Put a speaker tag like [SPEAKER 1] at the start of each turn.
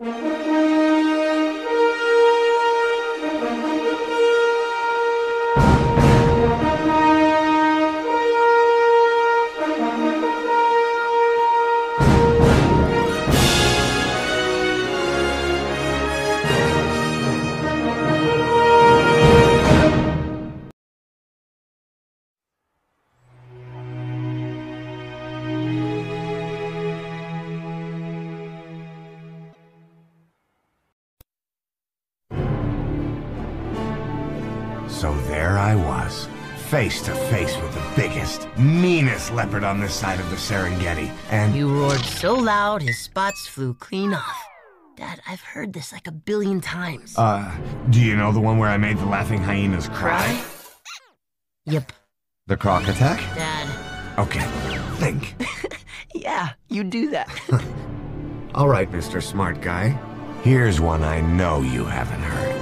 [SPEAKER 1] Mm-hmm. So there I was, face to face with the biggest, meanest leopard on this side of the Serengeti. And
[SPEAKER 2] You roared so loud, his spots flew clean off. Dad, I've heard this like a billion times.
[SPEAKER 1] uh, do you know the one where I made the laughing hyenas cry?
[SPEAKER 2] Yep,
[SPEAKER 1] The croc attack?
[SPEAKER 2] Dad.
[SPEAKER 1] Okay, think.
[SPEAKER 2] Yeah, you do that.
[SPEAKER 1] All right, Mr. Smart Guy. Here's one I know you haven't heard.